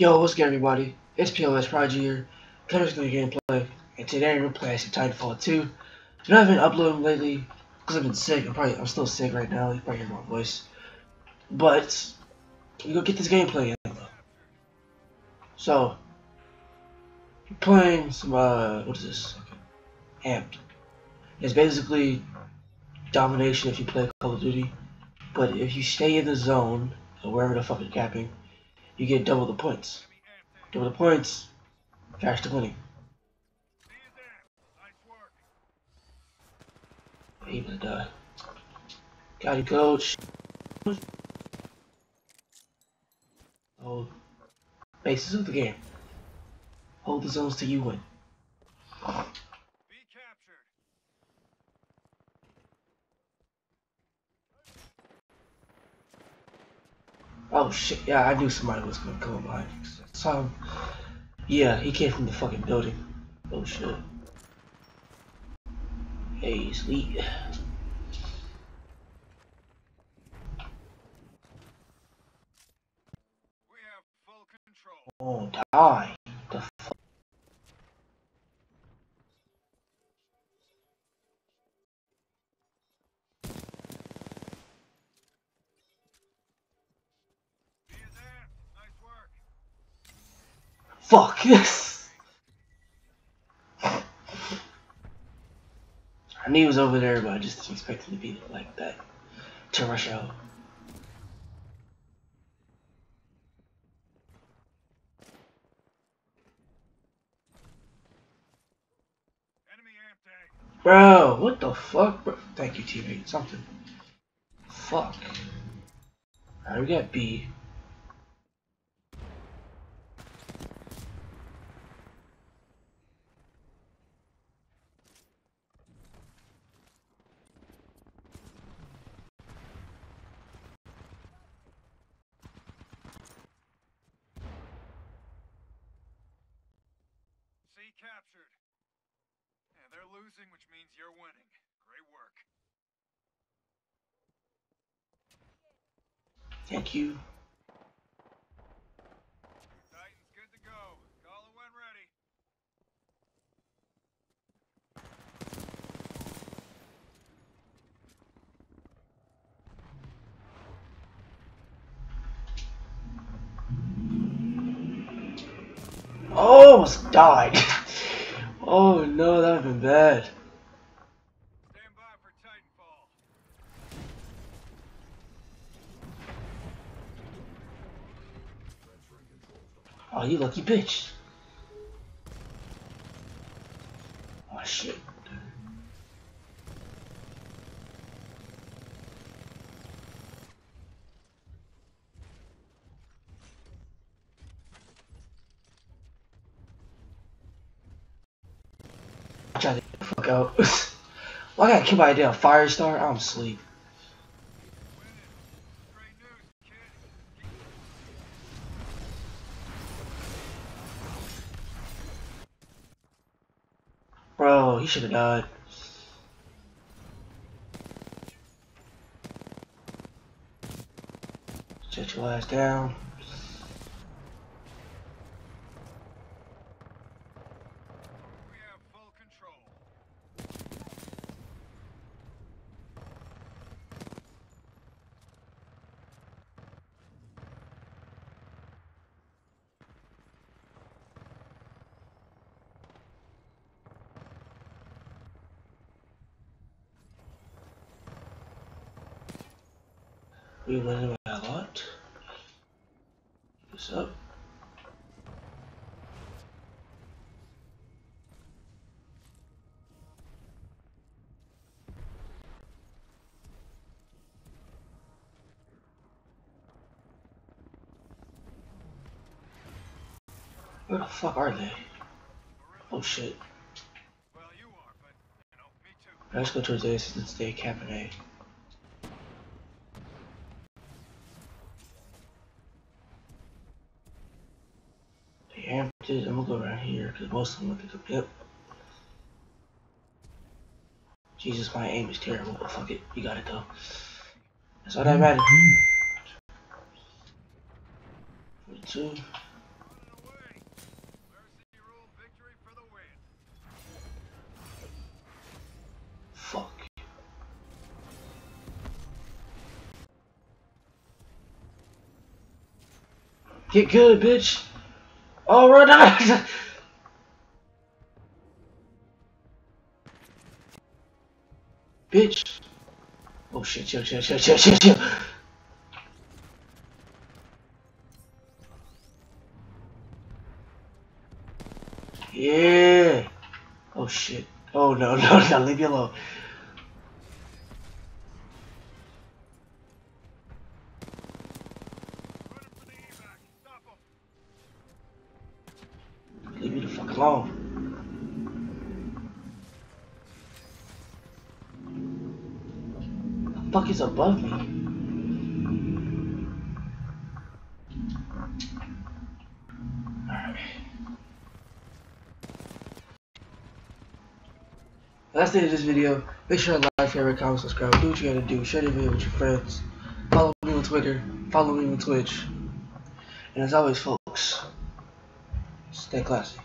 Yo, what's good everybody? It's POS Prodigy here, Clemens Gonna Gameplay, and today we're playing some Titanfall 2. You know, I haven't been uploading lately, because I've been sick, I'm probably, I'm still sick right now, you probably hear my voice. But, we go get this gameplay in though. So, you're playing some, uh, what is this? Amped. It's basically domination if you play Call of Duty, but if you stay in the zone, or wherever the fuck you're capping, you get double the points. Double the points, faster winning. He gonna die. Got you, coach. Oh, basis of the game. Hold the zones till you win. Oh shit, yeah, I knew somebody was gonna come behind So, Yeah, he came from the fucking building. Oh shit. Hey, sweet. Oh, die. Fuck this. I knew he was over there, but I just didn't expect him to be like that. To rush out. Bro, what the fuck, bro? Thank you, teammate. Something. Fuck. Alright, we got B. losing, which means you're winning. Great work. Thank you. Titan's good to go. Call it when ready. Oh, almost died. oh no, that would have been bad. Stand by for Titanfall. Oh, you lucky bitch. Oh shit. Get the fuck out. well, I got killed by a damn Firestar. I'm asleep. Bro, he should have died. Set your ass down. We have full control. We winning by a lot. What's up? Where the fuck are they? Oh shit. Well, you are, but, you know, me too. Let's go to this and stay camping I'm gonna go around here because most of them look at the yep. Jesus, my aim is terrible, but fuck it, you got it though. That's all that mm-hmm. matters. Forty-two. Fuck. Get good, bitch! Oh, run out. bitch. Oh shit, chill, chill, chill, chill, chill, chill. Yeah. Oh shit. Oh no, no, no, leave me alone. Fuck. The fuck is above me? That's the end of this video. Make sure to like, favorite, comment, subscribe. Do what you gotta do. Share the video with your friends. Follow me on Twitter. Follow me on Twitch. And as always, folks, stay classy.